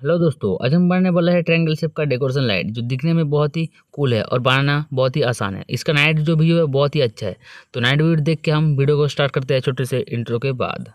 Hello दोस्तों, आज हम बनाने वाला है ट्रायंगल शेप का डेकोरेशन लाइट जो दिखने में बहुत ही कूल है और बनाना बहुत ही आसान है। इसका नाइट जो व्यू है बहुत ही अच्छा है। तो नाइट व्यू देख के हम वीडियो को स्टार्ट करते हैं छोटे से इंट्रो के बाद।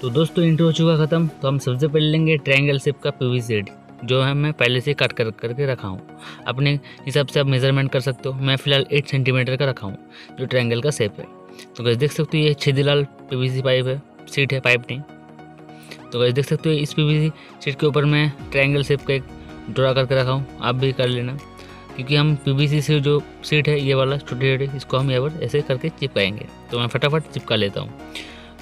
तो दोस्तों इंट्रो हो चुका ख़त्म। तो हम सबसे पहले लेंगे ट्रायंगल शेप का पी सेट जो है मैं पहले से कट कर, करके रखा हूँ। अपने हिसाब से आप मेज़रमेंट कर सकते हो। मैं फ़िलहाल एट सेंटीमीटर का रखा हूँ, जो ट्रायंगल का शेप है। तो गैस देख सकते हो ये छेदीलाल पीवीसी पाइप है सीट है पाइप नहीं। तो गैस देख सकते हो इस पीवीसी सीट के ऊपर मैं ट्रायंगल शेप का एक ड्रा करके रखा हूँ, आप भी कर लेना। क्योंकि हम पीवीसी से जो सीट है, ये वाला छोटे छोटी, इसको हम यहाँ पर ऐसे करके चिपकाएँगे। तो मैं फटाफट चिपका लेता हूँ।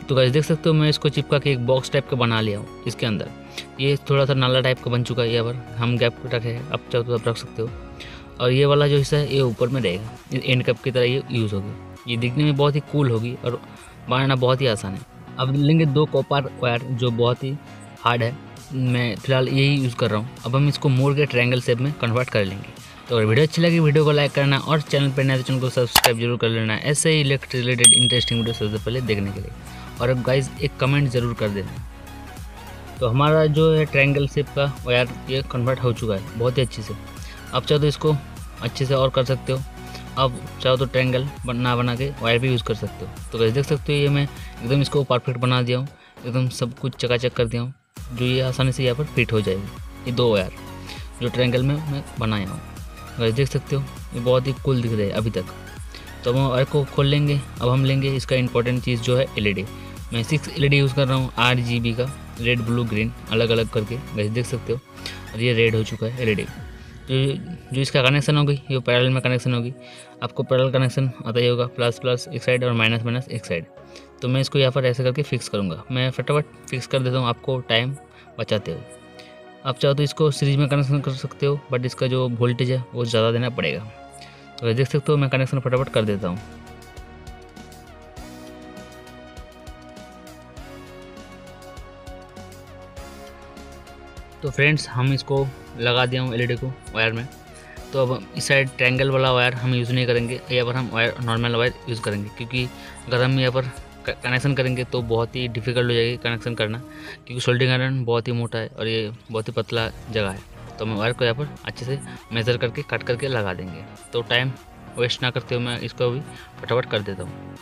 तो गैस देख सकते हो मैं इसको चिपका के एक बॉक्स टाइप का बना लिया हूँ, इसके अंदर। ये थोड़ा सा नाला टाइप का बन चुका है यहाँ पर, हम गैप रखे हैं, अब चाहो तो आप रख सकते हो। और ये वाला जो हिस्सा है, ये ऊपर में रहेगा एंड कप की तरह ये यूज़ होगी। ये दिखने में बहुत ही कूल होगी और बनाना बहुत ही आसान है। अब लेंगे दो कॉपर वायर जो बहुत ही हार्ड है। मैं फ़िलहाल यही यूज़ कर रहा हूँ। अब हम इसको मोड़ के ट्रायंगल शेप में कन्वर्ट कर लेंगे। तो अगर वीडियो अच्छी लगी, वीडियो को लाइक करना और चैनल पर नए तो चैनल को सब्सक्राइब ज़रूर कर लेना। ऐसे ही इलेक्ट्रिक रिलेटेड इंटरेस्टिंग वीडियो सबसे पहले देखने के लिए। और अब गाइज़ एक कमेंट ज़रूर कर देना। तो हमारा जो है ट्रायंगल शेप का वायर ये कन्वर्ट हो चुका है। बहुत ही अच्छे से। अब चाहो तो इसको अच्छे से और कर सकते हो। अब चाहो तो ट्रैंगल बना बना के वायर भी यूज़ कर सकते हो। तो कैसे देख सकते हो ये मैं एकदम इसको परफेक्ट बना दिया हूँ, एकदम सब कुछ चकाचक कर दिया हूँ, जो ये आसानी से यहाँ पर फिट हो जाएगी। ये दो वायर जो ट्रैंगल में मैं बनाया हूँ। वैसे देख सकते हो, ये बहुत ही कुल दिख रहा है अभी तक। तो हम वायर को खोल लेंगे, अब हम लेंगे इसका इंपॉर्टेंट चीज़ जो है एलईडी मैं सिक्स एलईडी यूज़ कर रहा हूँ, आठ जी का रेड ब्लू ग्रीन अलग अलग करके। वैसे देख सकते हो, और ये रेड हो चुका है एल जो जो इसका कनेक्शन होगी, ये पैरल में कनेक्शन होगी। आपको पैरल कनेक्शन आता ही होगा प्लस प्लस एक साइड और माइनस माइनस एक साइड तो मैं इसको यहाँ पर ऐसे करके फिक्स करूँगा। मैं फटाफट फिक्स कर देता हूँ आपको टाइम बचाते हुए। आप चाहो तो इसको सीरीज़ में कनेक्शन कर सकते हो बट इसका जो वोल्टेज है, वो ज़्यादा देना पड़ेगा। तो देख सकते हो, मैं कनेक्शन फटाफट कर देता हूँ। तो फ्रेंड्स, हम इसको लगा दिया हूँ एलईडी को वायर में। तो अब इस साइड ट्रैंगल वाला वायर हम यूज़ नहीं करेंगे यहाँ पर हम वायर, नॉर्मल वायर यूज़ करेंगे, क्योंकि अगर हम यहाँ पर कनेक्शन करेंगे तो बहुत ही डिफ़िकल्ट हो जाएगी कनेक्शन करना, क्योंकि सोल्डिंग आयरन बहुत ही मोटा है और ये बहुत ही पतला जगह है। तो हम वायर को यहाँ पर अच्छे से मेज़र करके, कट करके लगा देंगे। तो टाइम वेस्ट ना करते हुए मैं इसको भी फटाफट कर देता हूँ।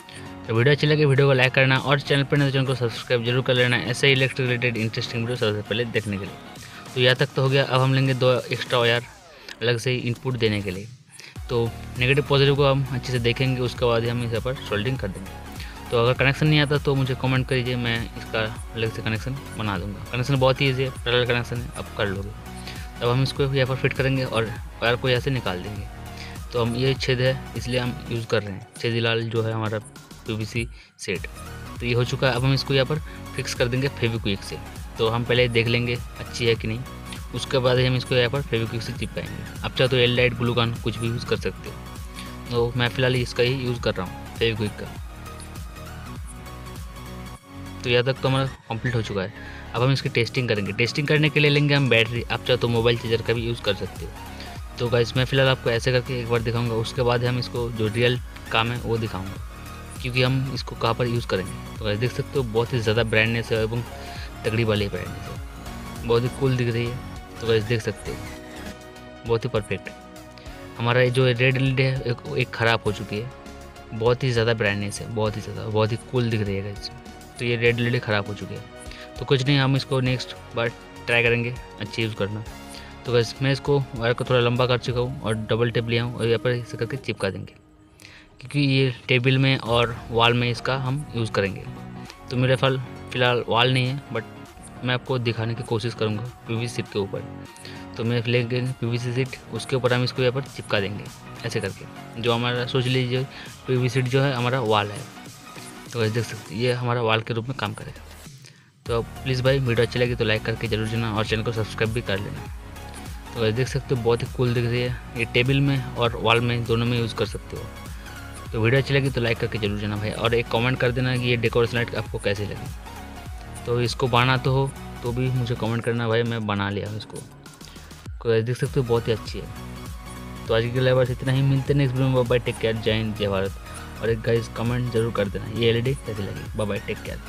तो वीडियो अच्छी लगे वीडियो को लाइक करना और चैनल पर नहीं तो चैनल को सब्सक्राइब ज़रूर कर लेना। ऐसे इलेक्ट्रिक रिलेटेड इंटरेस्टिंग वीडियो सबसे पहले देखने के लिए। तो यहाँ तक तो हो गया। अब हम लेंगे दो एक्स्ट्रा वायर अलग से इनपुट देने के लिए। तो नेगेटिव पॉजिटिव को हम अच्छे से देखेंगे, उसके बाद ही हम इस पर सोल्डिंग कर देंगे। तो अगर कनेक्शन नहीं आता तो मुझे कमेंट करिए, मैं इसका अलग से कनेक्शन बना दूँगा। कनेक्शन बहुत ही ईजी है पैरल कनेक्शन है, अब कर लोगे। तब हम इसको यहाँ पर फिट करेंगे और वायर को यहाँ से निकाल देंगे। तो हम ये छेद है, इसलिए हम यूज़ कर रहे हैं। छेदी लाल जो है हमारा पी सेट तो ये हो चुका है, अब हम इसको यहाँ पर फिक्स कर देंगे फेविक्विक से। तो हम पहले देख लेंगे अच्छी है कि नहीं। उसके बाद ही हम इसको यहाँ पर फेविक्विक से चिपकाएँगे अब चाहे तो एल लाइट ग्लूकान कुछ भी यूज़ कर सकते हो। तो मैं फ़िलहाल इसका ही यूज़ कर रहा हूँ, फेविक्विक का। तो यहाँ तक तो हमारा कंप्लीट हो चुका है। अब हम इसकी टेस्टिंग करेंगे। टेस्टिंग करने के लिए लेंगे हम बैटरी आप चाहे तो मोबाइल चार्जर का भी यूज़ कर सकते हो। तो गाइस मैं फ़िलहाल आपको ऐसे करके एक बार दिखाऊँगा। उसके बाद हम इसको जो रियल काम है, वो दिखाऊँगा। क्योंकि हम इसको कहाँ पर यूज़ करेंगे? तो गाइस देख सकते हो, बहुत ही ज़्यादा ब्रांडनेस है, एवं तगड़ी वाली ब्रांडनेस है बहुत ही कूल दिख रही है तो वैसे देख सकते हो। बहुत ही परफेक्ट हमारा जो रेड लीड है एक, एक ख़राब हो चुकी है। बहुत ही ज़्यादा ब्रांडनेस है बहुत ही ज़्यादा बहुत ही कूल दिख रही है तो ये रेड लीड ख़राब हो चुकी है। तो कुछ नहीं हम इसको नेक्स्ट बार ट्राई करेंगे अच्छी यूज़ करना। तो बस मैं इसको वायर को थोड़ा लंबा कर चुका हूँ और डबल टेप लिया हूँ और यहाँ पर इसे करके चिपका देंगे। क्योंकि ये टेबल में और वॉल में इसका हम यूज़ करेंगे। तो मेरे फल फ़िलहाल वॉल नहीं है बट मैं आपको दिखाने की कोशिश करूँगा पी सीट के ऊपर। तो मैं लेंगे पी वी सीट, उसके ऊपर हम इसको यहाँ पर चिपका देंगे, ऐसे करके। जो हमारा, सोच लीजिए पी वी सीट जो है हमारा वाल है। तो वैसे देख सकते ये हमारा वाल के रूप में काम करेगा। तो प्लीज़ भाई, वीडियो अच्छी लगी तो लाइक करके ज़रूर जाना और चैनल को सब्सक्राइब भी कर लेना। तो वैसे देख सकते हो, बहुत ही कूल दिख रही है ये टेबल में और वॉल में, दोनों में यूज़ कर सकते हो। तो वीडियो अच्छी लगी तो लाइक करके ज़रूर जाना भाई, और एक कमेंट कर देना कि ये डेकोरेशन लाइट आपको कैसे लगी। तो इसको बना तो हो तो भी मुझे कमेंट करना भाई, मैं बना लिया हूँ इसको। कोई देख सकते हो, बहुत ही अच्छी है। तो आज के लिए बस इतना ही, मिलते नेक्स्ट वीडियो में। Bye take care Jai Hind, Jai Bharat. और एक गाइस कमेंट ज़रूर कर देना। ये एलईडी कैसी लगी? Bye take care